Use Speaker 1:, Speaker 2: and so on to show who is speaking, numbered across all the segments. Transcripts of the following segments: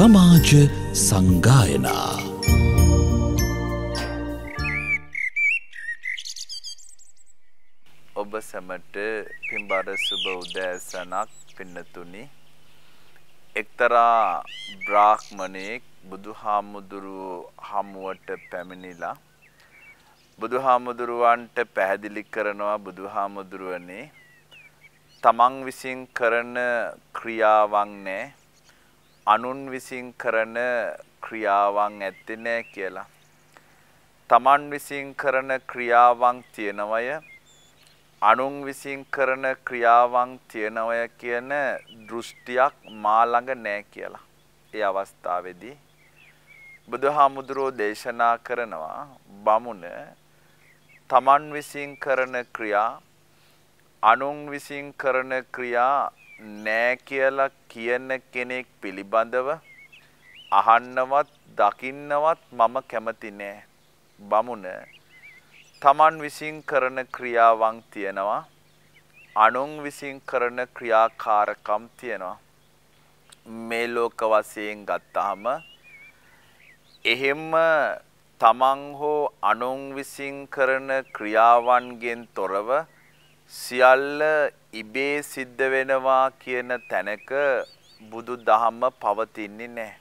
Speaker 1: සමාජ සංගායනා.
Speaker 2: ඔබ සැමට පින්බර සුබ උදෑසනක් පින්නතුනි. එක්තරා බ්‍රාහ්මණයෙක් බුදුහාමුදුරුව හමුවට පැමිණිලා බුදුහාමුදුරුවන්ට පැහැදිලි කරනවා බුදුහාමුදුරුවනේ තමන් විසින් කරන ක්‍රියාවන් නෑ. අනුන් විසින් කරන ක්‍රියාවන් ඇත්තේ නෑ කියලා. තමන් විසින් කරන ක්‍රියාවන් තියනවය අනුන් විසින් කරන ක්‍රියාවන් තියනවය කියන දෘෂ්ටියක් මා ළඟ නෑ කියලා. ඒ අවස්ථාවේදී බුදුහාමුදුරෝ දේශනා කරනවා බමුණ තමන් විසින් කරන ක්‍රියා අනුන් විසින් කරන ක්‍රියා නෑ කියලා කියන කෙනෙක් පිළිබඳව අහන්නවත් දකින්නවත් මම කැමති නෑ. බමුණ තමන් විසින් කරන ක්‍රියාවන් තියෙනවා අනුන් විසින් කරන ක්‍රියාකාරකම් තියෙනවා මේ ලෝක වශයෙන් ගත්තාම එහෙම තමන් හෝ අනුන් විසින් කරන ක්‍රියාවන්ගෙන් තොරව සියල්ල ඉබේ සිද්ධ වෙනවා කියන තැනක බුදු දහම පවතින්නේ නැහැ.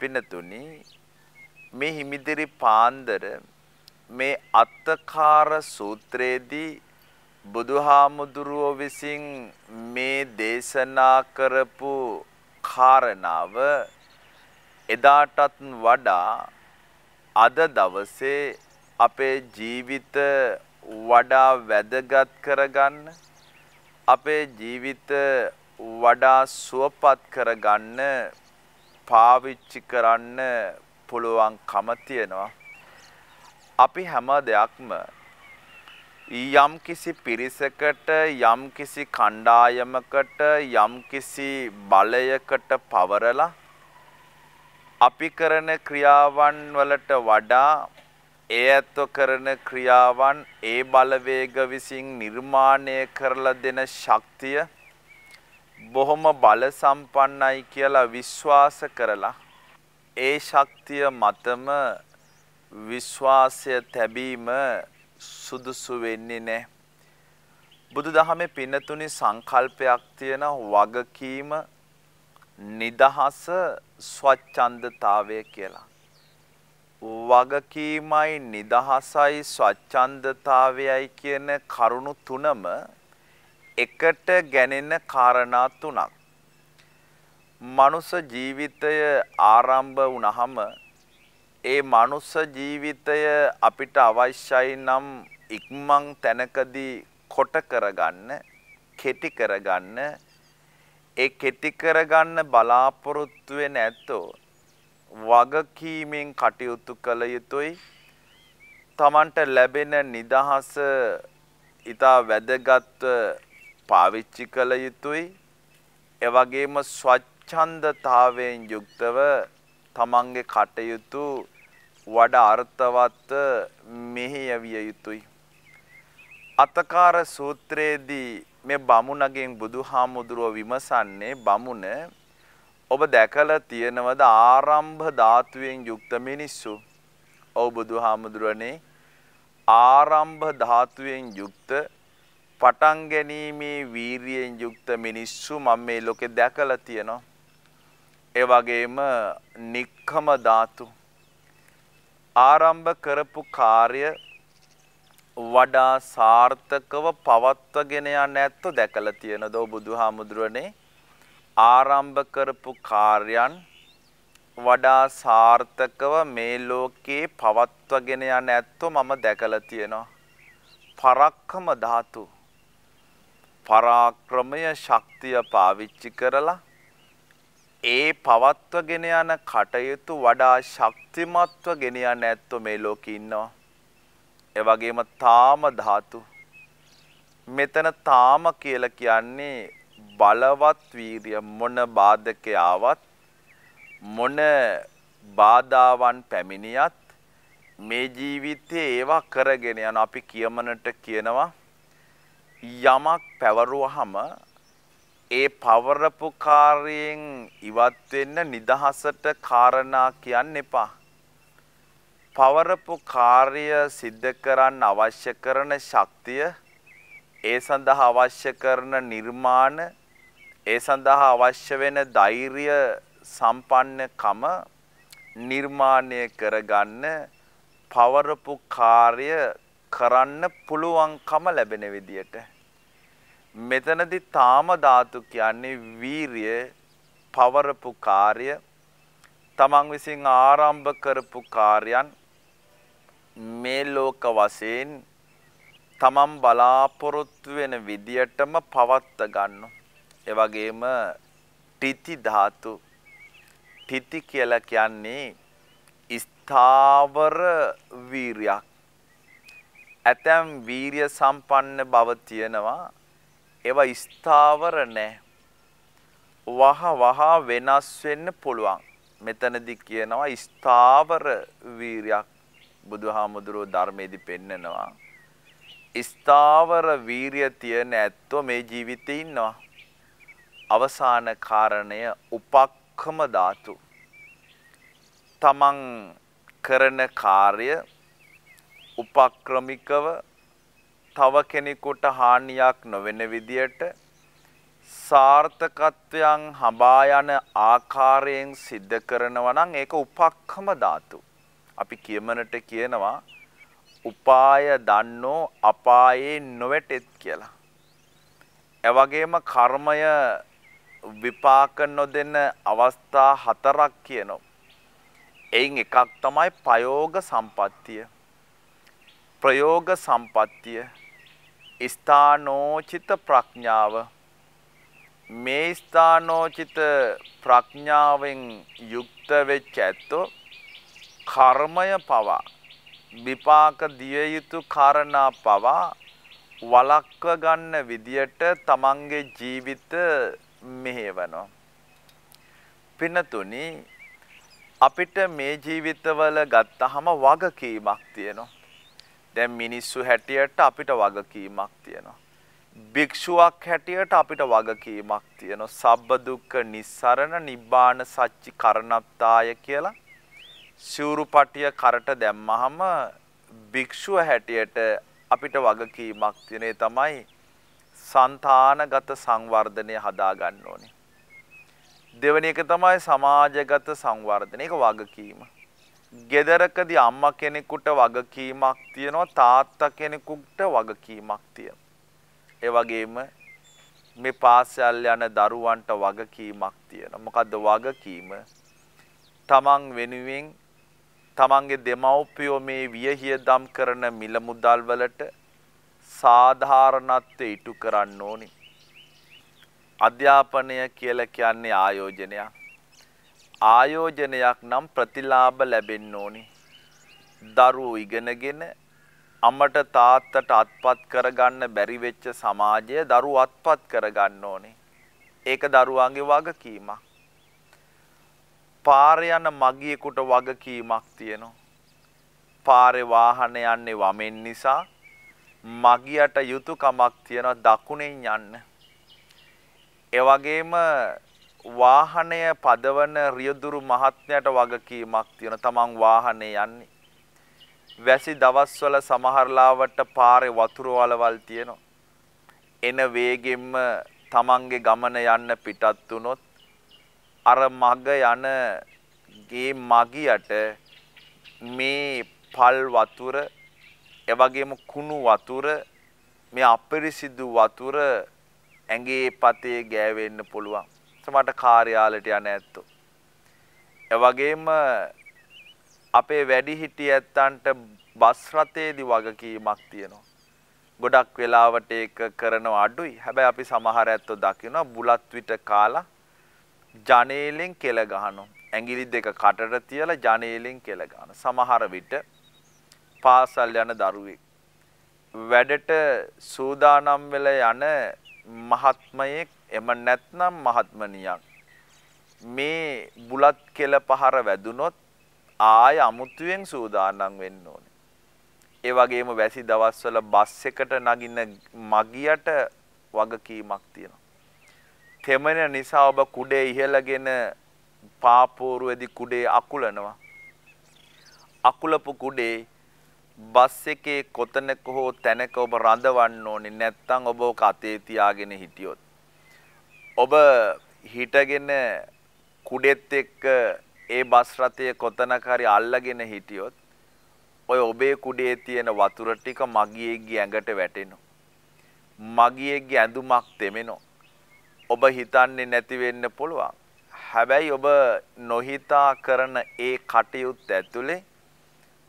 Speaker 2: පින්නතුනි මේ හිමිදිරි පාන්දර මේ අත්තකාර සූත්‍රයේදී බුදුහාමුදුරුව විසින් මේ දේශනා කරපු කාරණාව එදාටත් වඩා අද දවසේ අපේ ජීවිත වඩා වැදගත් කරගන්න අපේ ජීවිත වඩා සුවපත් කරගන්න පාවිච්චි කරන්න පුළුවන්කම තියෙනවා. අපි හැම දෙයක්ම යම් කිසි පිරිසකට යම් කිසි කණ්ඩායමකට යම් කිසි බලයකට පවරලා අපි කරන ක්‍රියාවන් වලට වඩා ඒ ඇත්තෝ කරන ක්‍රියාවන් ඒ බලවේග විසින් නිර්මාණය කරලා දෙන ශක්තිය බොහොම බල සම්පන්නයි කියලා විශ්වාස කරලා ඒ ශක්තිය මතම විශ්වාසය තැබීම සුදුසු වෙන්නේ නැහැ. බුදුදහමේ පින්නතුනි සංකල්පයක් තියෙන වගකීම නිදහස ස්වච්ඡන්දතාවය කියලා. වගකීමයි නිදහසයි ස්වච්ඡන්දතාවයයි කියන කරුණු තුනම එකට ගැනෙන කාරණා තුනක්. මනුස ජීවිතය ආරම්භ වුණහම ඒ මනුස්ස ජීවිතය අපිට අවශ්‍යයි නම් ඉක්මන් තැනකදී කොට කරගන්න කෙටි කරගන්න ඒ කෙටි කරගන්න බලාපොරොත්තු වෙන ඇත්තෝ වගකීමෙන් කටයුතු කළ යුතුයි. තමන්ට ලැබෙන නිදහස ඊටා වැදගත්ව පාවිච්චි කළ යුතුයි. එවැගේම ස්වච්ඡන්දතාවයෙන් යුක්තව තමන්ගේ කටයුතු වඩා අර්ථවත් මෙහි යවිය යුතුයි. අතකාර සූත්‍රයේදී මේ බමුණගෙන් බුදුහාමුදුරුව විමසන්නේ බමුණ ඔබ දැකලා තියෙනවද ආරම්භ ධාතුවෙන් යුක්ත මිනිස්සු? ඔව් බුදුහාමුදුරනේ ආරම්භ ධාතුවෙන් යුක්ත පටන් ගැනීමේ වීරියෙන් යුක්ත මිනිස්සු මම මේ ලෝකේ දැකලා තියෙනවා. ඒ වගේම නික්කම ධාතු ආරම්භ කරපු කාර්ය වඩා සාර්ථකව පවත්වගෙන යන්න ඇත්තෝ දැකලා තියෙනද බුදුහාමුදුරනේ ආරම්භ කරපු කාර්යයන් වඩා සාර්ථකව මේ ලෝකේ පවත්වගෙන යන ඇත්තෝ මම දැකලා තියෙනවා. පරක්කම ධාතු පරාක්‍රමය ශක්තිය පාවිච්චි කරලා ඒ පවත්වගෙන යන කටයුතු වඩා ශක්තිමත්ව ගෙන යන ඇත්තෝ මේ ලෝකේ ඉන්නවා. ඒ වගේම තාම ධාතු මෙතන තාම කියලා කියන්නේ බලවත් වීරිය මොන බාධකේ ආවත් මොන බාධාවන් පැමිණියත් මේ ජීවිතයේ ඒවා කරගෙන යන අපි කියමනට කියනවා යමක් පැවරුවහම ඒ පවරපු කාර්යයෙන් ඉවත් වෙන්න නිදහසට කාරණා කියන්න එපා. පවරපු කාර්ය සිද්ධ කරන්න අවශ්‍ය කරන ශක්තිය ඒ සඳහා අවශ්‍ය කරන නිර්මාණ ඒ සඳහා අවශ්‍ය වෙන ධෛර්ය සම්පන්නකම නිර්මාණය කරගන්න පවරපු කාර්ය කරන්න පුළුවන්කම ලැබෙන විදියට. මෙතනදි තාම ධාතු කියන්නේ වීරිය පවරපු කාර්ය තමන් විසින් ආරම්භ කරපු කාර්යයන් මේ ලෝක වශයෙන් තමන් බලාපොරොත්තු වෙන විදියටම පවත්ත ගන්න. ඒ වගේම ටිති ධාතු ටිති කියලා කියන්නේ ස්ථාවර වීරියක්. ඇතැම් වීරිය සම්පන්න බව තියෙනවා. ඒවා ස්ථාවර නැහැ. වහ වහා වෙනස් වෙන්න පුළුවන්. මෙතනදි කියනවා ස්ථාවර වීරියක් බුදුහාමුදුරුවෝ ධර්මයේදී පෙන්නනවා. ස්ථාවර වීරිය තියෙන ඇත්තෝ මේ ජීවිතේ ඉන්නවා. අවසාන කාරණය උපක්ඛම ධාතු. තමන් කරන කාර්ය උපක්‍රමිකව තව කෙනෙකුට හානියක් නොවන විදියට සාර්ථකත්වයන් හඹා යන ආකාරයෙන් සිද්ධ කරනවා නම් ඒක උපක්ඛම ධාතු. අපි කියමනට කියනවා උපාය දන්නෝ අපායේ නොවැටෙත් කියලා. එවැගේම කර්මය විපාක නොදෙන අවස්ථා හතරක් කියනවා. එයින් එකක් තමයි ප්‍රයෝග සම්පත්තිය. ප්‍රයෝග සම්පත්තිය ස්ථානෝචිත ප්‍රඥාව මේ ස්ථානෝචිත ප්‍රඥාවෙන් යුක්ත වෙච්ච ඇත්තෝ කර්මය පවා විපාක දිය යුතු කාරණා පවා වලක්ව ගන්න විදියට තමන්ගේ ජීවිත මෙහෙවනවා. පින්නතුනි අපිට මේ ජීවිතවල ගත්තහම වගකීමක් තියෙනවා. දැන් මිනිස්සු හැටියට අපිට වගකීමක් තියෙනවා. භික්ෂුවක් හැටියට අපිට වගකීමක් තියෙනවා. සබ්බ දුක්ඛ නිස්සරණ නිබ්බාන සච්චි කරණත්තාය කියලා සිවුරු පටිය කරට දැම්මහම භික්ෂුව හැටියට අපිට වගකීමක් තිනේ තමයි సంతානගත සංවර්ධනය හදාගන්න ඕනේ. දෙවෙනි එක තමයි සමාජගත සංවර්ධනය. ඒක වගකීම. ගෙදරකදී අම්මා කෙනෙකුට වගකීමක් තියෙනවා තාත්තා කෙනෙකුට වගකීමක් තියෙනවා. ඒ වගේම මේ පාසල් යන දරුවන්ට වගකීමක් තියෙනවා. මොකද්ද වගකීම? තමන් වෙනුවෙන් තමන්ගේ දෙමව්පියෝ මේ වියහියදම් කරන මිල මුදල් වලට සාධාරණත්වය ඉටු කරන්න ඕනි. අධ්‍යාපනය කියලා කියන්නේ ආයෝජනයක්. ආයෝජනයක් නම් ප්‍රතිලාභ ලැබෙන්න ඕනි. දරුවෝ ඉගෙනගෙන අම්මට තාත්තට අත්පත් කරගන්න බැරි වෙච්ච සමාජය දරුවෝ අත්පත් කරගන්න ඕනේ. ඒක දරුවන්ගේ වගකීමක්. පාරේ යන මගියෙකුට වගකීමක් තියෙනවා. පාරේ වාහන යන්නේ වමෙන් නිසා මගියට යුතුයකමක් තියෙනවා දකුණෙන් යන්න. ඒ වගේම වාහනය පදවන රියදුරු මහත්මයට වගකීමක් තියෙන තමන් වාහනේ යන්නේ. වැසි දවස්වල සමහරලාවට පාරේ වතුර වලවල් තියෙනවා. එන වේගෙම්ම තමන්ගේ ගමන යන්න පිටත් වුනොත් අර මග යන ගේ මගියට මේ පල් වතුර එවැගේම කුණු වතුර මේ අපිරිසිදු වතුර ඇඟේ පතේ ගෑවෙන්න පුළුවන්. සමහරට කාර්යාලයට යන ඇත්තෝ. එවැගේම අපේ වැඩිහිටිය ඇත්තන්ට බස් රථයේදී වගකීමක් තියෙනවා. ගොඩක් වෙලාවට ඒක කරනව අඩුයි. හැබැයි අපි සමහර ඇත්තෝ දකිනවා බුලත් විට කාලා ජනේලෙන් කෙල ගහනවා. ඇඟිලි දෙක කටට තියලා ජනේලෙන් කෙල ගහන. සමහර විට පාසල් යන දරුවෙක් වැඩට සූදානම් වෙලා යන මහත්මයෙක් එම නැත්නම් මහත්මනියක් මේ බුලත් කෙල පහර වැදුනොත් ආය අමුතුවෙන් සූදානම් වෙන්න ඕනේ. ඒ වගේම වැසි දවස්වල බස් එකට නගින්න මගියට වගකීමක් තියෙනවා. තෙමෙන නිසා ඔබ කුඩේ ඉහළගෙන පාපෝරුවේදී කුඩේ අකුලනවා. අකුලපු කුඩේ බස් එකේ කොතනක හෝ තැනක ඔබ රඳවන්න ඕනේ නැත්නම් ඔබ ඔක අතේ තියාගෙන හිටියොත් ඔබ හිටගෙන කුඩෙත් එක්ක ඒ බස් රථය කොතනක හරි අල්ලගෙන හිටියොත් ඔය ඔබේ කුඩේ තියෙන වතුර ටික මගියෙක්ගේ ඇඟට වැටෙනවා. මගියෙක්ගේ ඇඳුමක් තෙමෙනවා. ඔබ හිතන්නේ නැති වෙන්න පුළුවන්. හැබැයි ඔබ නොහිතා කරන ඒ කටයුත්ත ඇතුලේ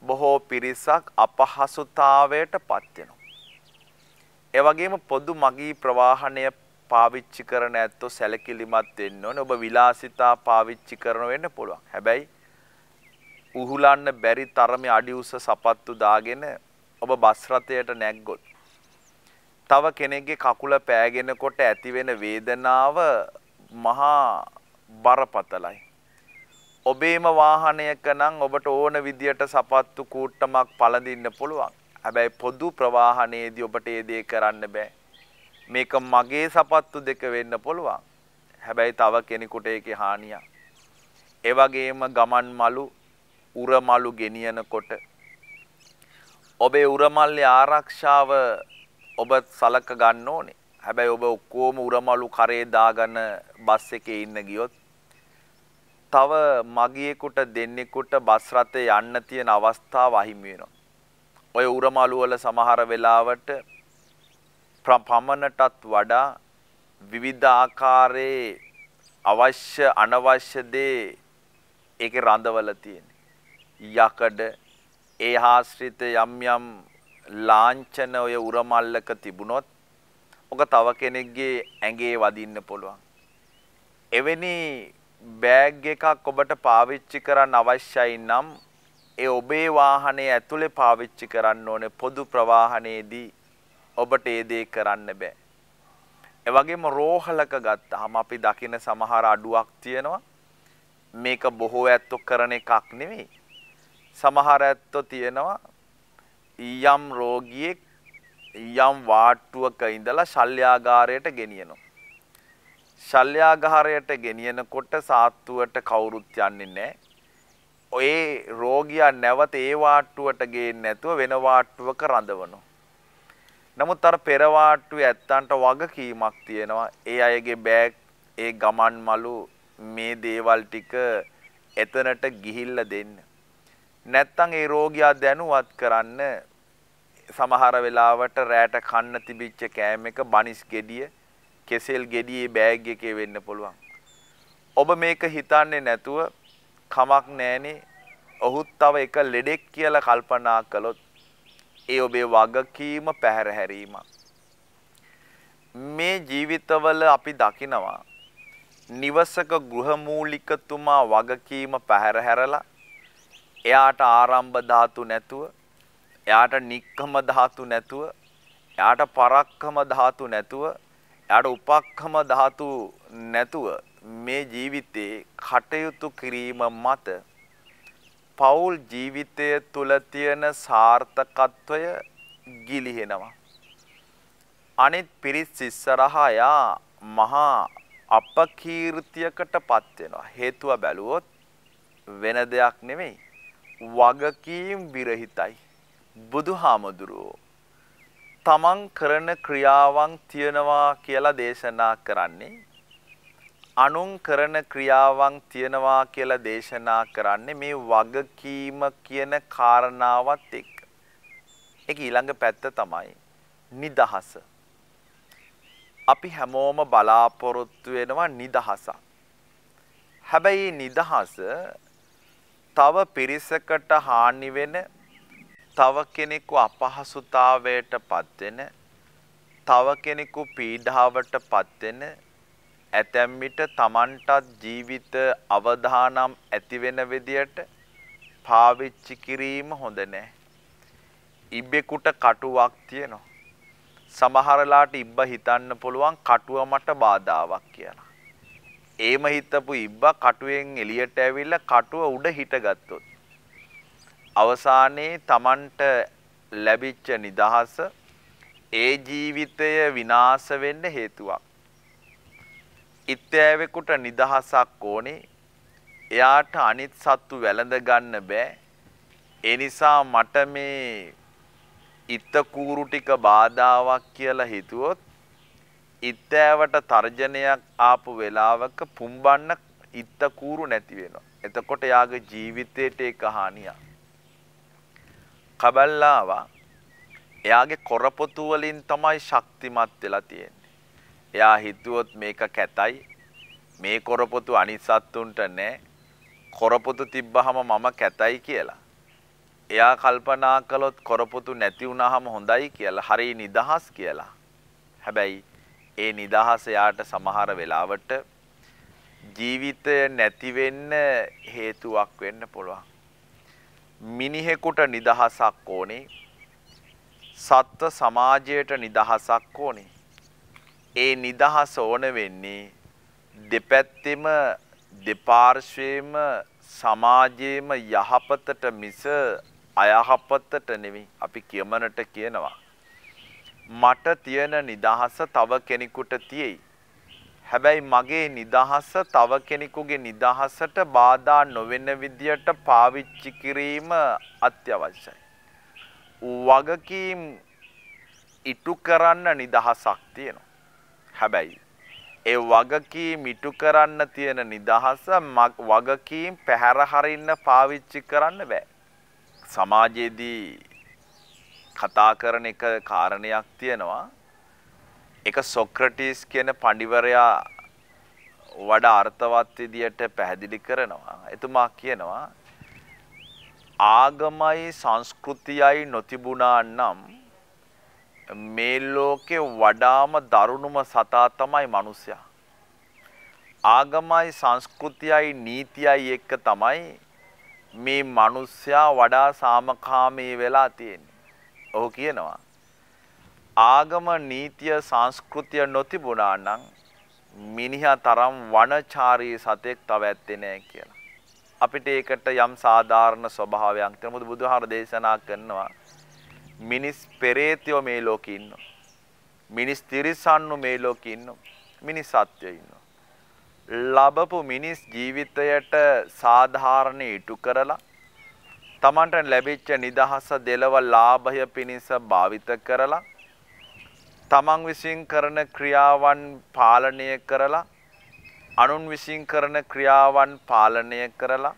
Speaker 2: බොහෝ පිරිසක් අපහසුතාවයට පත් වෙනවා. ඒ වගේම පොදු මගී ප්‍රවාහනය පාවිච්චි කරන ඇත්තෝ සැලකිලිමත් වෙන්න ඕනේ. ඔබ විලාසිතා පාවිච්චි කරන වෙන්න පුළුවන්. හැබැයි උහුලන්න බැරි තරමේ අඩි උස සපත්තු දාගෙන ඔබ බස් රථයට නැග්ගොත් තව කෙනෙක්ගේ කකුල පෑගෙනකොට ඇතිවෙන වේදනාව මහා බරපතලයි. ඔබේම වාහනයක නම් ඔබට ඕන විදියට සපත්තු කූට්ටමක් පළඳින්න පුළුවන්. හැබැයි පොදු ප්‍රවාහනයේදී ඔබට ඒ දේ කරන්න බෑ. මේක මගේ සපත්තු දෙක වෙන්න පුළුවන්. හැබැයි තව කෙනෙකුට ඒකේ හානියක්. ඒ වගේම ගමන් මලු උරමලු ගෙනියනකොට ඔබේ උරමල්ලේ ආරක්ෂාව ඔබ සලක ගන්න ඕනේ. හැබැයි ඔබ ඔක්කොම උරමලු කරේ දාගෙන බස් එකේ ඉන්න ගියොත් තව මගියෙකුට දෙන්නෙකුට බස් රථේ යන්න තියෙන අවස්ථාව අහිමි වෙනවා. ඔය උරමලු වල සමහර වෙලාවට පමණටත් වඩා විවිධ ආකාරයේ අවශ්‍ය අනවශ්‍ය දේ ඒකේ රඳවල තියෙන. යකඩ ඒ ආශ්‍රිත යම් යම් ලාංඡන ඔය උරමල්ලක තිබුණොත් ඔක තව කෙනෙක්ගේ ඇඟේ වදින්න පුළුවන්. එවැනි බෑග් එකක් ඔබට පාවිච්චි කරන්න අවශ්‍යයි නම් ඒ ඔබේ වාහනේ ඇතුලේ පාවිච්චි කරන්න ඕනේ පොදු ප්‍රවාහනයේදී ඔබට ඒ දේ කරන්න බෑ. ඒ වගේම රෝහලක ගත්තාම අපි දකින සමහර අඩුවක් තියෙනවා. මේක බොහෝ ඇත්තෝ කරන එකක් නෙවෙයි. සමහර ඇත්තෝ තියෙනවා යම් රෝගියෙක් යම් වාට්ටුවක ඉඳලා ශල්‍යාගාරයට ගෙනියනවා. ශල්‍යාගාරයට ගෙනියනකොට සාත්තුවට කවුරුත් යන්නේ නැහැ. ඔය රෝගියා නැවත ඒ වාට්ටුවට ගේන්නේ නැතුව වෙන වාට්ටුවක රඳවනවා. නමුත් අර පෙර වාට්ටුවේ ඇත්තන්ට වගකීමක් තියෙනවා. ඒ අයගේ බෑග්, ඒ ගමන් මලු මේ දේවල් ටික එතනට ගිහිල්ලා දෙන්න. නැත්තම් ඒ රෝගියා දැනුවත් කරන්න සමහර වෙලාවට රැට කන්න තිබිච්ච කෑම එක බනිස් ගෙඩිය කෙසෙල් ගෙඩියේ බෑග් එකේ වෙන්න පුළුවන්. ඔබ මේක හිතන්නේ නැතුව කමක් නැහනේ. ඔහුත් තව එක ලෙඩෙක් කියලා කල්පනා කළොත් ඒ ඔබේ වගකීම පැහැර හැරීමක්. මේ ජීවිතවල අපි දකිනවා නිවසක ගෘහමූලිකතුමා වගකීම පැහැර හැරලා එයාට ආරම්භ ධාතු නැතුව, එයාට නික්කම ධාතු නැතුව, එයාට පරක්කම ධාතු නැතුව, එයාට උපක්කම ධාතු නැතුව මේ ජීවිතේ කටයුතු කිරීම මත පෞල් ජීවිතය තුල තියෙන සාර්ථකත්වය ගිලිහෙනවා. අනිත් පිරිස් ඉස්සරහා යා මහා අපකීර්තියකට පත් වෙනවා. හේතුව බැලුවොත් වෙන දෙයක් නෙමෙයි. වගකීම් විරහිතයි. බුදුහාමුදුරුවෝ තමන් කරන ක්‍රියාවන් තියනවා කියලා දේශනා කරන්නේ අනුන් කරන ක්‍රියාවන් තියනවා කියලා දේශනා කරන්නේ මේ වගකීම කියන කාරණාවත් එක්ක. ඒක ඊළඟ පැත්ත තමයි නිදහස. අපි හැමෝම බලාපොරොත්තු වෙනවා නිදහසක්. හැබැයි නිදහස තව පිරිසකට හානි වෙන තව කෙනෙකු අපහසුතාවයට පත් වෙන තව කෙනෙකු පීඩාවට පත් වෙන ඇතැම් විට Tamanටත් ජීවිත අවදානම් ඇති වෙන විදියට පාවිච්චි කිරීම හොඳ නැහැ. ඉබ්බෙකුට කටුවක් තියෙනවා. සමහරලාට ඉබ්බ හිතන්න පුළුවන් කටුව මට බාධාවක් කියලා. ඒම හිතපු ඉබ්බා කටුවෙන් එළියට ඇවිල්ලා කටුව උඩ හිටගත්තොත් අවසානයේ Tamanට ලැබිච්ච නිදහස ඒ ජීවිතය විනාශ වෙන්න හේතුවක්. ඉත්තෑවෙකුට නිදහසක් ඕනේ. එයාට අනිත් සත්තු වැළඳ ගන්න බෑ. ඒ නිසා මට මේ ඉත්ත කූරු ටික බාධාවක් කියලා හිතුවොත් ඉත්තෑවට තර්ජනයක් ආපු වෙලාවක පුම්බන්න ඉත්ත කූරු නැති වෙනවා. එතකොට යාගේ ජීවිතේට ඒක හානියක්. කබල්ලාවා එයාගේ කොරපොතු වලින් තමයි ශක්තිමත් වෙලා තියෙන්නේ. එයා හිතුවොත් මේක කැතයි. මේ කොරපොතු අනිත් සත්තුන්ට නෑ. කොරපොතු තිබ්බහම මම කැතයි කියලා. එයා කල්පනා කළොත් කොරපොතු නැති වුණාම හොඳයි කියලා. හරි නිදහස් කියලා. හැබැයි ඒ නිදහස යාට සමහර වෙලාවට ජීවිතය නැති වෙන්න හේතුවක් වෙන්න පුළුවන්. මිනිහෙකුට නිදහසක් ඕනේ. සත්ව සමාජයට නිදහසක් ඕනේ. ඒ නිදහස ඕන වෙන්නේ දෙපැත්තෙම දෙපාර්ශ්වයේම සමාජයේම යහපතට මිස අයහපතට නෙවෙයි අපි කියමනට කියනවා. මට තියෙන නිදහස තව කෙනෙකුට තියෙයි. හැබැයි මගේ නිදහස තව කෙනෙකුගේ නිදහසට බාධා නොවෙන විදියට පාවිච්චි කිරීම අත්‍යවශ්‍යයි. වගකීම් ඉටු කරන්න නිදහසක් තියෙනවා. හැබැයි ඒ වගකීම් ඉටු කරන්න තියෙන නිදහස වගකීම් පැහැර හරින්න පාවිච්චි කරන්න බෑ. සමාජයේදී කතා කරන එක කාරණයක් තියෙනවා එක සොක්‍රටිස් කියන පඬිවරයා වඩා අර්ථවත් විදියට පැහැදිලි කරනවා. එතුමා කියනවා ආගමයි සංස්කෘතියයි නොතිබුණා නම් මේ ලෝකේ වඩාම දරුණුම සතා තමයි මිනිසයා. ආගමයි සංස්කෘතියයි නීතියයි එක්ක තමයි මේ මිනිසයා වඩා සාමකාමී වෙලා තියෙන්නේ. ඔහු කියනවා ආගම නීතිය සංස්කෘතිය නොතිබුණා නම් මිනිහා තරම් වනචාරී සතෙක් තව ඇත්තේ නැහැ කියලා. අපිට ඒකට යම් සාධාරණ ස්වභාවයක් තියෙනවා. මොකද බුදුහාර දේශනා කරනවා මිනිස් පෙරේතයෝ මේ ලෝකේ ඉන්නවා. මිනිස් තිරිසන්නු මේ ලෝකේ ඉන්නවා. මිනිස් සත්වයෝ ඉන්නවා. ලබපු මිනිස් ජීවිතයට සාධාරණ ඉටු කරලා තමන්ට ලැබිච්ච නිදහස දෙලව ලාභය පිණිස භාවිත කරලා තමන් විසින් කරන ක්‍රියාවන් පාලනය කරලා අනුන් විසින් කරන ක්‍රියාවන් පාලනය කරලා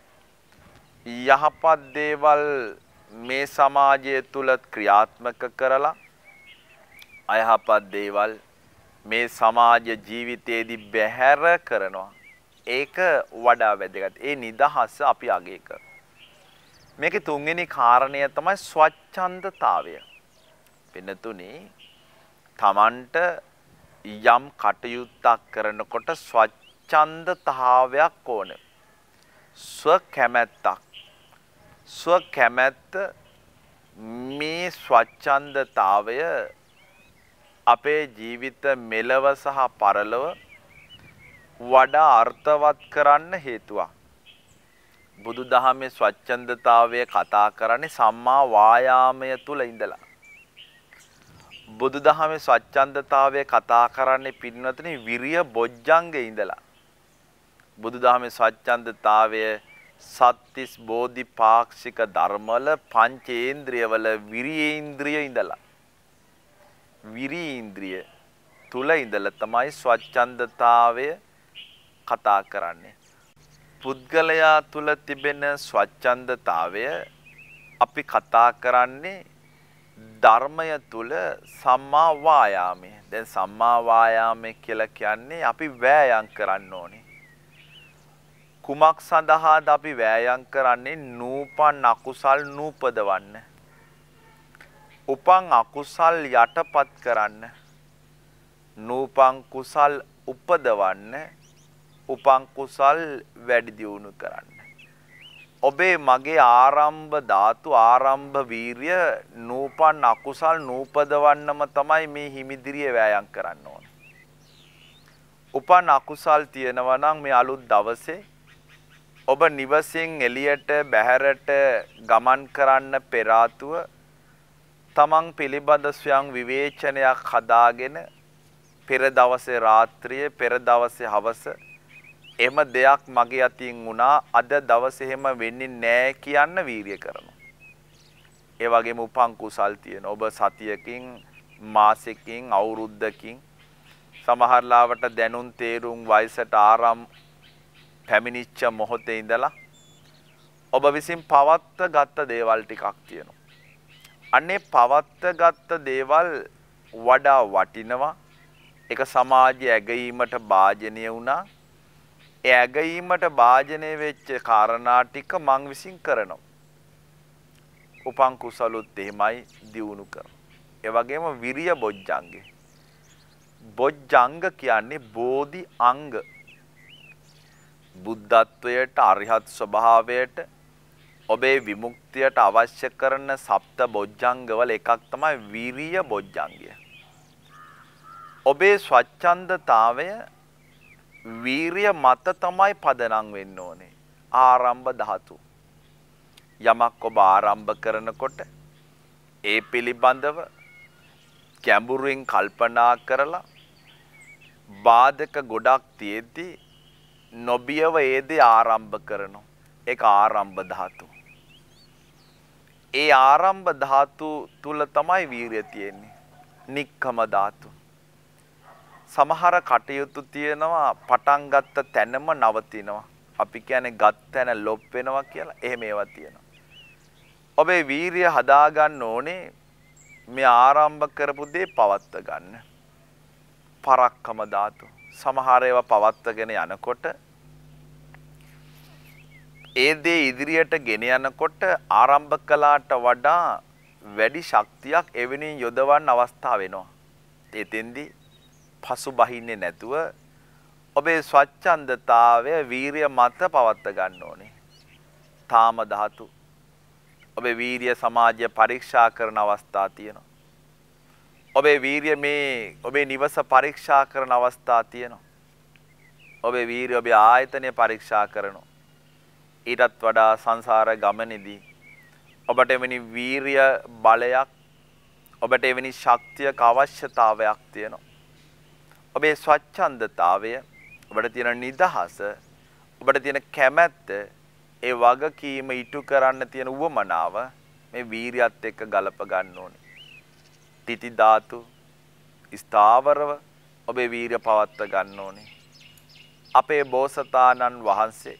Speaker 2: යහපත් දේවල් මේ සමාජය තුල ක්‍රියාත්මක කරලා අයහපත් දේවල් මේ සමාජ ජීවිතයේදී බැහැර කරනවා. ඒක වඩා වැදගත්. ඒ නිදහස අපි අගය කර මේකේ තුන්වෙනි කාරණය තමයි ස්වච්ඡන්දතාවය පින්නතුනේ තමන්ට යම් කටයුත්තක් කරනකොට ස්වච්ඡන්දතාවයක් ඕන. ස්ව කැමැත්තක්. ස්ව කැමැත්ත මේ ස්වච්ඡන්දතාවය අපේ ජීවිත මෙලව සහ පරලොව වඩා අර්ථවත් කරන්න හේතුවක්. බුදුදහමේ ස්වච්ඡන්දතාවය කතා කරන්නේ සම්මා වායාමය තුල ඉඳලා. බුදුදහමේ ස්වච්ඡන්දතාවය කතා කරන්නේ පින්වතුනි විරිය බොජ්ජංගේ ඉඳලා. බුදුදහමේ ස්වච්ඡන්දතාවය සත්‍තිස් බෝධිපාක්ෂික ධර්මවල පංචේන්ද්‍රියවල විරියේන්ද්‍රිය ඉඳලා. විරීන්ද්‍රිය තුල ඉඳලා තමයි ස්වච්ඡන්දතාවය කතා කරන්නේ. පුද්ගලයා තුල තිබෙන ස්වච්ඡන්දතාවය අපි කතා කරන්නේ ධර්මය තුල සම්මා වායාමය. දැන් සම්මා වායාමය කියලා කියන්නේ අපි වෑයම් කරන්න ඕනේ. කුමක් සඳහාද අපි වෑයම් කරන්නේ? නූපන් අකුසල් නූපදවන්න. උපන් අකුසල් යටපත් කරන්න. නූපන් කුසල් උපදවන්න. උපන් කුසල් වැඩි දියුණු කරන්න. ඔබේ මගේ ආරම්භ ධාතු ආරම්භ වීරිය නූපන් අකුසල් නූපදවන්නම තමයි මේ හිමිදිරිය වෑයම් කරන්න ඕන. උපන් අකුසල් තියෙනවා නම් මේ අලුත් දවසේ ඔබ නිවසින් එළියට බැහැරට ගමන් කරන්න පෙර තමන් පිළිබඳ ස්වයං විවේචනයක් හදාගෙන පෙර දවසේ රාත්‍රියේ පෙර දවසේ හවස එම දෙයක් මගේ අතින් වුණා අද දවසේ එහෙම වෙන්නේ නැහැ කියන්න වීරිය කරනවා. ඒ වගේම උපං කුසල් තියෙන ඔබ සතියකින් මාසෙකින් අවුරුද්දකින් සමහරලාවට දැනුම් තේරුම් වයසට ආරම් පැමිණිච්ච මොහොතේ ඉඳලා ඔබ විසින් පවත්ත ගත්ත දේවල් ටිකක් තියෙනවා. අන්නේ පවත්ත ගත්ත දේවල් වඩා වටිනවා. ඒක සමාජයේ ඇගීමට භාජනය වුණා. ඒ ඇගීමට භාජනය වෙච්ච කාරණා ටික මං විසින් කරනවා. උපං කුසලුත් එහෙමයි දියුණු කරනවා. ඒ වගේම විරිය බොජ්ජංගේ. බොජ්ජංග කියන්නේ බෝධි අංග. බුද්ධත්වයට අරිහත් ස්වභාවයට ඔබේ විමුක්තියට අවශ්‍ය කරන සප්ත බොජ්ජංගවල එකක් තමයි විරිය බොජ්ජංගය. ඔබේ ස්වච්ඡන්දතාවය වීරිය මත තමයි පදනම් වෙන්න ඕනේ. ආරම්භ ධාතු. යමක් ඔබ ආරම්භ කරනකොට ඒ පිළිබඳව ගැඹුරින් කල්පනා කරලා බාධක ගොඩක් තියෙද්දි නොබියව ඒ දේ ආරම්භ කරනවා. ඒක ආරම්භ ධාතු. ඒ ආරම්භ ධාතු තුල තමයි වීරිය තියෙන්නේ. නික්කම ධාතු. සමහර කටයුතු තියෙනවා පටන් ගත්ත තැනම නවතිනවා. අපි කියන්නේ ගත් තැන ලොප් වෙනවා කියලා. එහෙම ඒවා තියෙනවා. ඔබේ වීරිය හදාගන්න ඕනේ මේ ආරම්භ කරපු දේ පවත්ව ගන්න. පරක්කම ධාතු. සමහර ඒවා පවත්වගෙන යනකොට ඒ දේ ඉදිරියට ගෙන යනකොට ආරම්භ කළාට වඩා වැඩි ශක්තියක් එවෙනින් යොදවන්න අවස්ථාව වෙනවා. එතෙන්දී පසු බහින්නේ නැතුව ඔබේ ස්වච්ඡන්දතාවය වීරිය මත පවත්ව ගන්න ඕනේ. තාම ධාතු. ඔබේ වීරිය සමාජය පරීක්ෂා කරන අවස්ථා තියෙනවා. ඔබේ වීරිය මේ ඔබේ නිවස පරීක්ෂා කරන අවස්ථා තියෙනවා. ඔබේ වීරිය ඔබේ ආයතනය පරීක්ෂා කරනවා. ඊටත් වඩා සංසාර ගමනේදී ඔබට එවැනි වීරිය බලයක් ඔබට එවැනි ශක්තියක අවශ්‍යතාවයක් තියෙනවා. ඔබේ ස්වච්ඡන්දතාවය ඔබට තියෙන නිදහස ඔබට තියෙන කැමැත්ත ඒ වගකීම ඉටු කරන්න තියෙන උවමනාව මේ වීරියත් එක්ක ගලප ගන්න ඕනේ. තితి ධාතු ස්ථාවරව ඔබේ වීරිය පවත්ව ගන්න ඕනේ. අපේ බෝසතාණන් වහන්සේ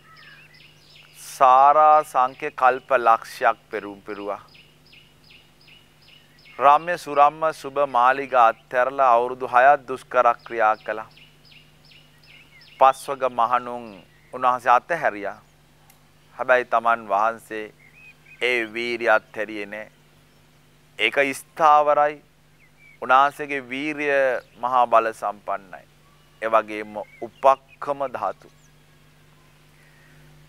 Speaker 2: සාරා සංඛ්‍ය කල්ප ලක්ෂයක් පෙරුම් පෙරුවා. රම්‍ය සුරම්ම සුබ මාලිගා අත්හැරලා අවුරුදු 6ක් දුෂ්කර ක්‍රියා කළා. පස්වග මහණුන් උන්වහන්සේ අත්හැරියා. හැබැයි Taman වහන්සේ ඒ වීරිය අත්හැරියේ නෑ. ඒක ස්ථාවරයි. උන්වහන්සේගේ වීරිය මහා බල සම්පන්නයි. ඒ වගේම උපක්කම ධාතු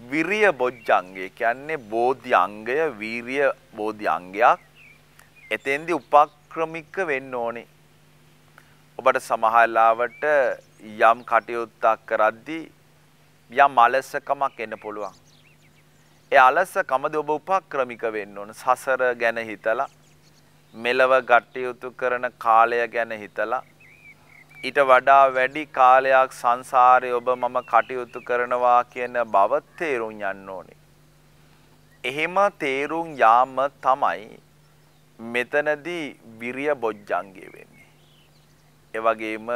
Speaker 2: විරිය බොජ්ජංගය කියන්නේ බෝධි අංගය වීරිය බෝධි අංගයක්. එතෙන්දි උපක්‍රමික වෙන්න ඕනේ. ඔබට සමහරලාවට යම් කටයුත්තක් කරද්දී යම් අලසකමක් එන්න පුළුවන්. ඒ අලසකමද ඔබ උපක්‍රමික වෙන්න ඕන. සසර ගැන හිතලා මෙලව කටයුතු කරන කාලය ගැන හිතලා ඊට වඩා වැඩි කාලයක් සංසාරේ ඔබ මම කටයුතු කරනවා කියන බව තේරුම් යන්න ඕනේ. එහෙම තේරුම් යාම තමයි මෙතනදී විරිය බොජ්ජංගේ වෙන්නේ. ඒ වගේම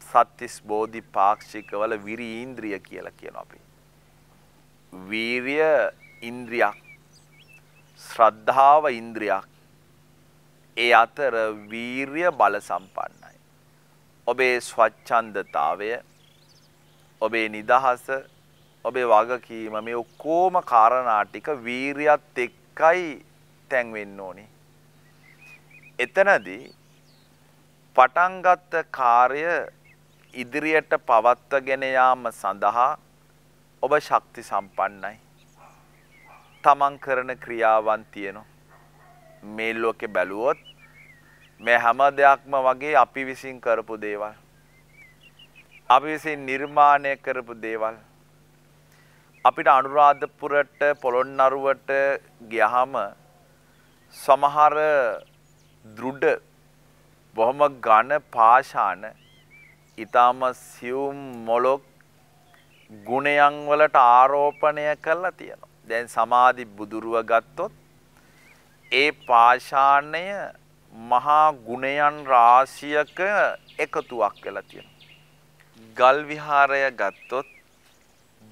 Speaker 2: සත්‍තිස් බෝධි පාක්ෂිකවල විරි ඉන්ද්‍රිය කියලා කියනවා අපි. වීරිය ඉන්ද්‍රියක්. ශ්‍රද්ධාව ඉන්ද්‍රියක්. ඒ අතර වීරිය බල සම්පන්නයි. ඔබේ ස්වච්ඡන්දතාවය ඔබේ නිදහස ඔබේ වගකීම මේ ඔක්කොම කාරණා ටික වීරියත් එක්කයි තැන් වෙන්න ඕනේ. එතනදී පටන් ගත්ත කාර්ය ඉදිරියට පවත්වාගෙන යාම සඳහා ඔබ ශක්ති සම්පන්නයි. තමන් කරන ක්‍රියාවන් තියෙනවා. මේ ලෝකේ බැලුවොත් මේ හැම දෙයක්ම වගේ අපි විසින් කරපු දේවල්. අපි විසින් නිර්මාණය කරපු දේවල්. අපිට අනුරාධපුරට පොළොන්නරුවට ගියහම සමහර දෘඩ බොහොම ඝන පාෂාණ ඊටම සියුම් මොලොක් ගුණයන් වලට ආරෝපණය කරලා තියෙනවා. දැන් සමාධි බුදුරුව ගත්තොත් ඒ පාෂාණය මහා ගුණයන් රාශියක එකතුවක් වෙලා තියෙනවා. ගල් විහාරය ගත්තොත්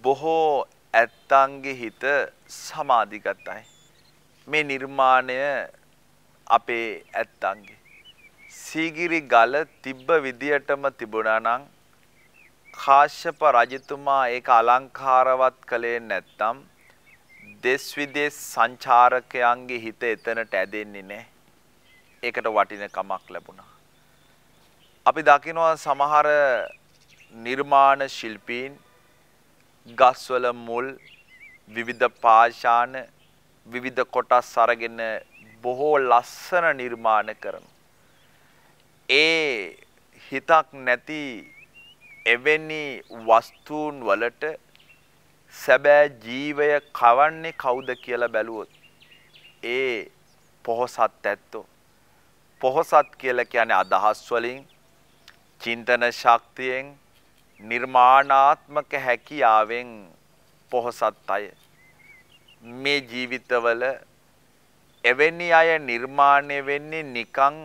Speaker 2: බොහෝ ඇත්තන්ගේ හිත සමාධිගතයි. මේ නිර්මාණය අපේ ඇත්තන්ගේ. සීගිරි ගල තිබ්බ විදියටම තිබුණා නම් කාශ්‍යප රජතුමා ඒක අලංකාරවත් කළේ නැත්තම් දෙස් විදේශ සංචාරකයන්ගේ හිත එතනට ඇදෙන්නේ නැහැ. ඒකට වටිනකමක් ලැබුණා. අපි දකිනවා සමහර නිර්මාණ ශිල්පීන් ගස්වල මුල් විවිධ පාෂාණ විවිධ කොටස් අරගෙන බොහෝ ලස්සන නිර්මාණ කරනවා. ඒ හිතක් නැති එවැනි වස්තුන් වලට සැබෑ ජීවය කවන්නේ කවුද කියලා බැලුවොත් ඒ පොහොසත් ඇත්තෝ පොහොසත් කියලා කියන්නේ අදහස් වලින් චින්තන ශක්තියෙන් නිර්මාණාත්මක හැකියාවෙන් පොහොසත් අය මේ ජීවිතවල එවැනි අය නිර්මාණය වෙන්නේ නිකං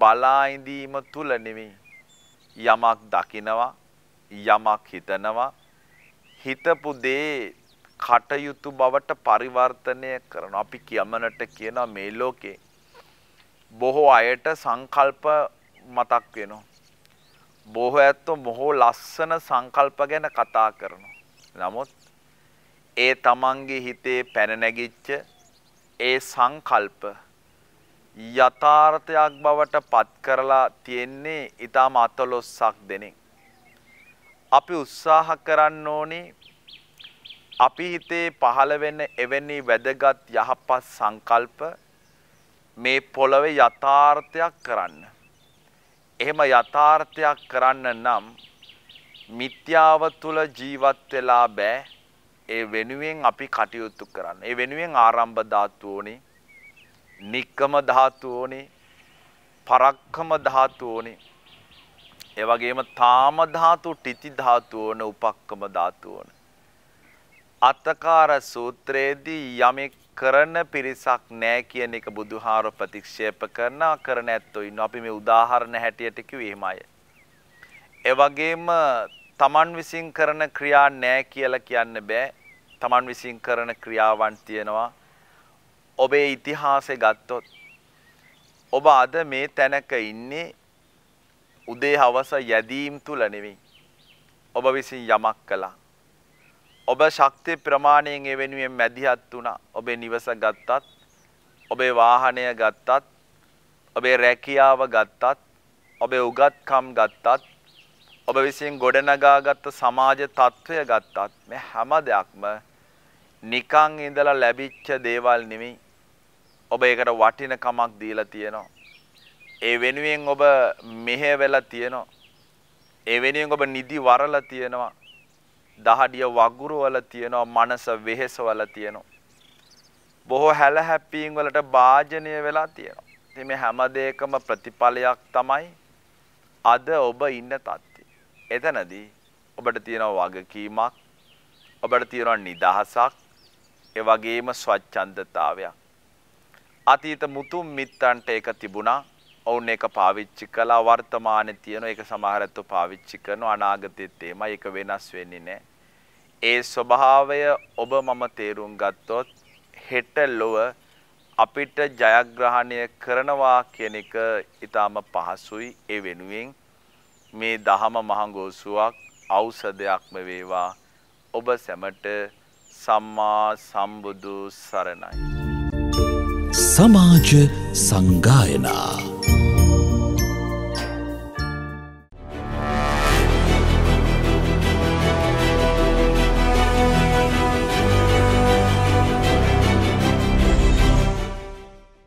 Speaker 2: බලා ඉඳීම තුල නෙවෙයි. යමක් දකිනවා යමක් හිතනවා. හිතපු දේ කටයුතු බවට පරිවර්තනය කරන අපි කියමනට කියන මේ ලෝකේ බොහෝ අයට සංකල්ප මතක් වෙනවා. බොහෝ ඇත්තෝ බොහෝ ලස්සන සංකල්ප ගැන කතා කරනවා. නමුත් ඒ තමන්ගේ හිතේ පැන නැගිච්ච ඒ සංකල්ප යථාර්ථයක් බවට පත් කරලා තියෙන්නේ ඊටම අතලොස්සක් දෙනෙක්. අපි උත්සාහ කරන්න ඕනි අපි හිතේ පහළ වෙන එවැනි වැදගත් යහපත් සංකල්ප මේ පොළවේ යථාර්ථයක් කරන්න. එහෙම යථාර්ථයක් කරන්න නම් මිත්‍යාව තුල ජීවත් වෙලා බෑ. ඒ වෙනුවෙන් අපි කටයුතු කරන්න. ඒ වෙනුවෙන් ආරම්භ ධාතු ඕනේ. නික්කම ධාතු ඕනේ පරක්කම ධාතු ඕනේ ඒ වගේම තාම ධාතු ටිති ධාතු ඕන උපක්කම ධාතු ඕන අත්තකාර සූත්‍රයේදී යමෙක් කරන පිරිසක් නෑ කියන එක බුදුහාර ප්‍රතික්ෂේප කරන කරන ඇත්තෝ ඉන්න අපි මේ උදාහරණ හැටියට කිව්වේ එහෙමයි. ඒ වගේම තමන් විසින් කරන ක්‍රියා නෑ කියලා කියන්න බෑ. තමන් විසින් කරන ක්‍රියාවන් තියෙනවා. ඔබේ ඉතිහාසය ගත්තොත් ඔබ අද මේ තැනක ඉන්නේ උදේ හවස යැදීම් තුල නෙවෙයි. ඔබ විසින් යමක් කළා. ඔබ ශක්තිය ප්‍රමාණයෙන් ඒ වෙනුවෙන් මැදිහත් වුණා. ඔබේ නිවස ගත්තත්, ඔබේ වාහනය ගත්තත්, ඔබේ රැකියාව ගත්තත්, ඔබේ උගත්කම් ගත්තත්, ඔබ විසින් ගොඩනගාගත් සමාජ තත්ත්වය ගත්තත් මේ හැම දෙයක්ම නිකන් ඉඳලා ලැබිච්ච දේවල් නෙමෙයි. ඔබ ඒකට වටිනකමක් දීලා තියෙනවා. ඒ වෙනුවෙන් ඔබ මෙහෙ වෙලා තියෙනවා. ඒ වෙනුවෙන් ඔබ නිදි වරලා තියෙනවා. දහඩිය වගුරුවල තියෙනවා, මනස වෙහෙසවල තියෙනවා. බොහෝ හැල හැප්පීම් වලට භාජනය වෙලා තියෙනවා. ඉතින් මේ හැම දෙයකම ප්‍රතිඵලයක් තමයි අද ඔබ ඉන්න තත්ත්වය. එතනදී ඔබට තියෙනවා වගකීමක්, ඔබට තියෙනවා නිදහසක්, ඒ වගේම ස්වච්ඡන්දතාවයක්. අතීත මුතුන් මිත්තන්ට ඒක තිබුණා. ඔවුන් ඒක පාවිච්චි කළා වර්තමානයේ තියෙන ඒක සමහරත්ව පාවිච්චි කරන අනාගතෙත් එමය ඒක වෙනස් වෙන්නේ නැහැ. ඒ ස්වභාවය ඔබ මම තේරුම් ගත්තොත් හෙට ලොව අපිට ජයග්‍රහණය කරනවා කියන එක ඊටාම පහසුයි ඒ වෙනුවෙන් මේ දහම මහඟෝසුවක් ඖෂධයක්ම වේවා ඔබ සැමට සම්මා සම්බුදු සරණයි.
Speaker 1: සමාජ සංගායනා